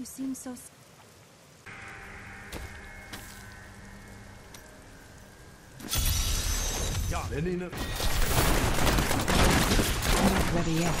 You seem so. Not ready yet.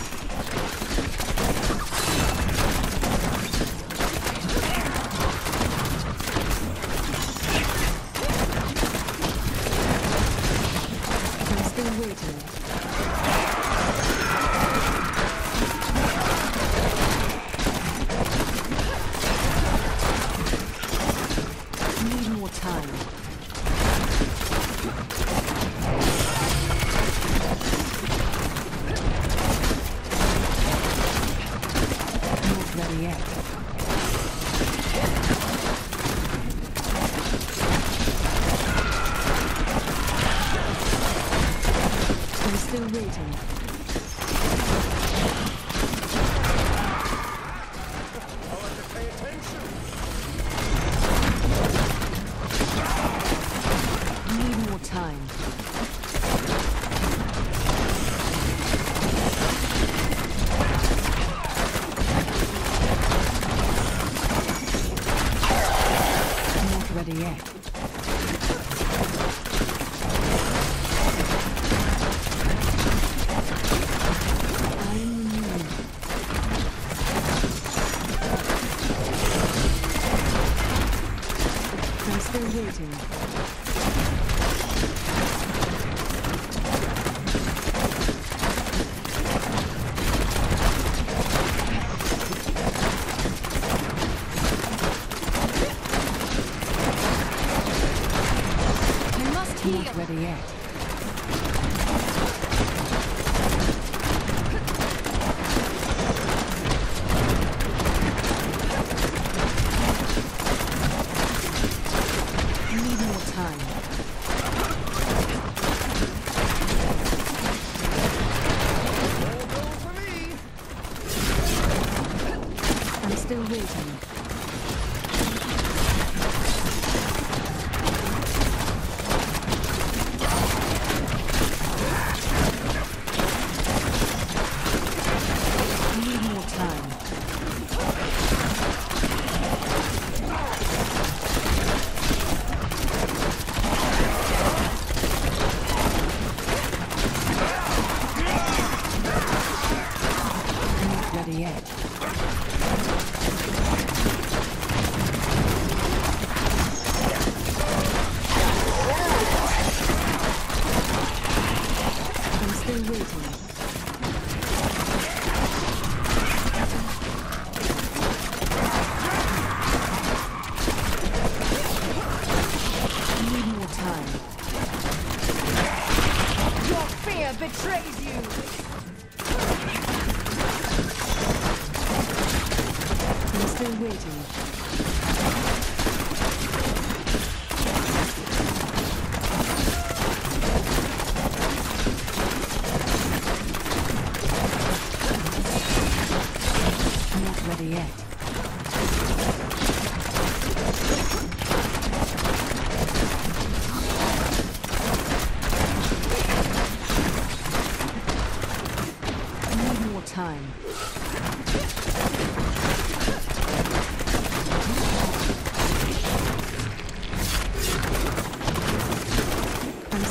Still waiting.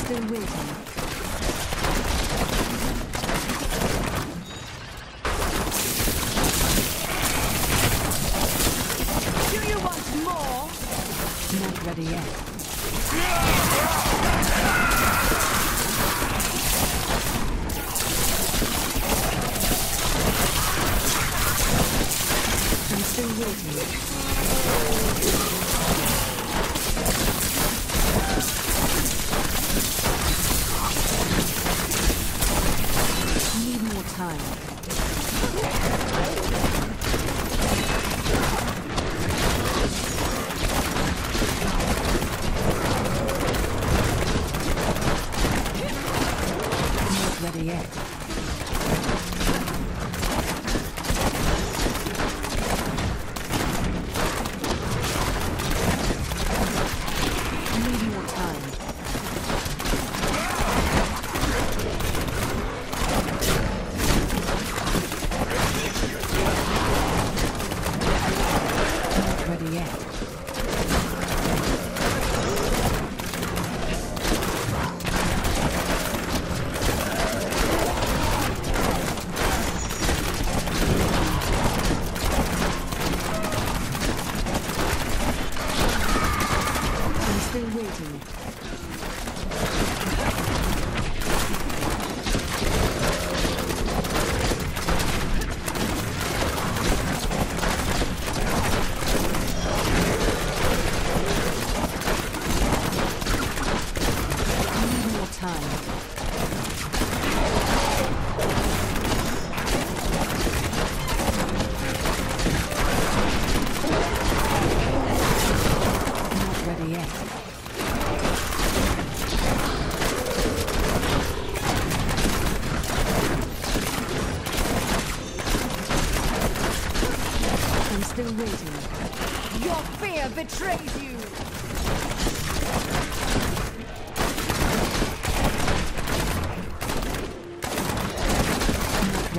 这是为什么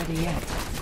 ready yet.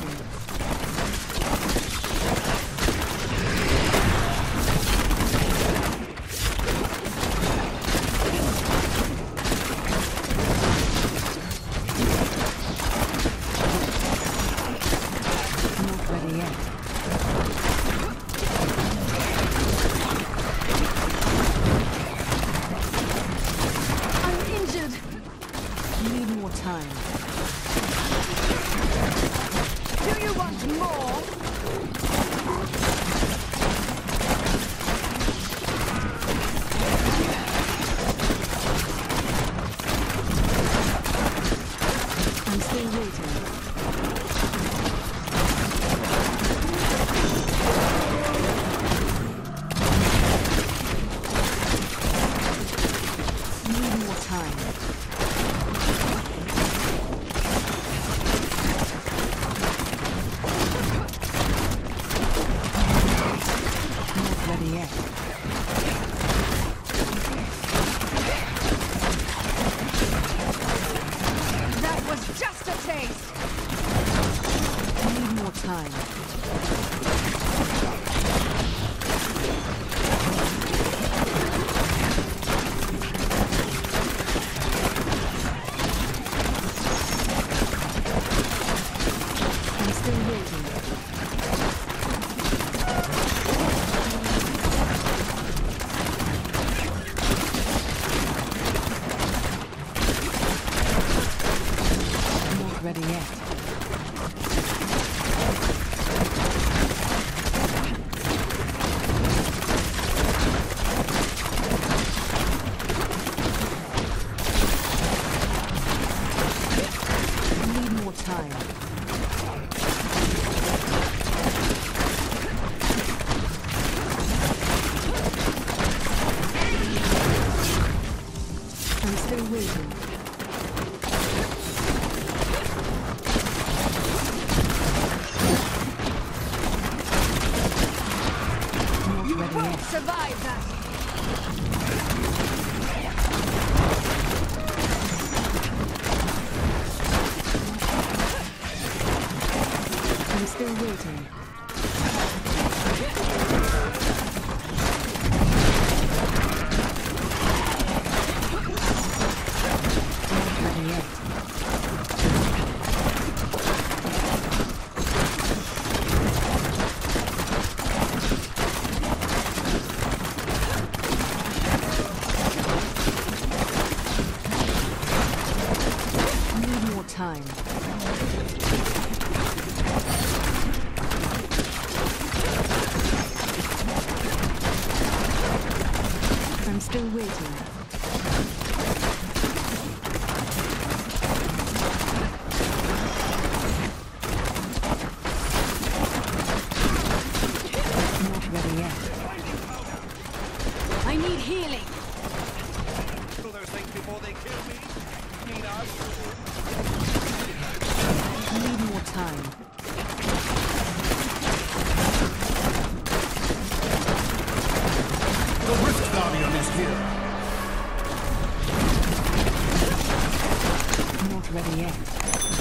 guys. I'm injured. You need more time. 뭐. 죽노? survive that. I'm still waiting. ready yet.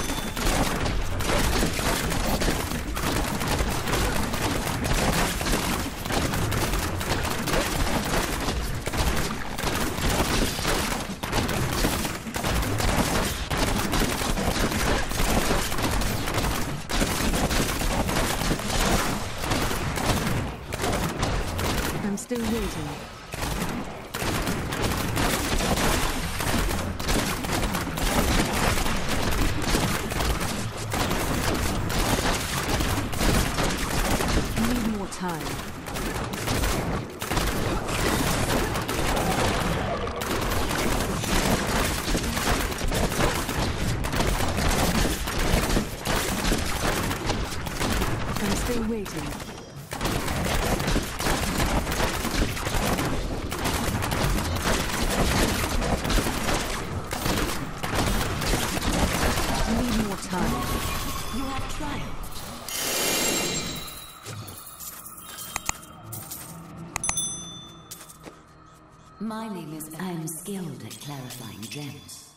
skilled at clarifying gems.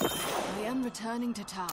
I am returning to town.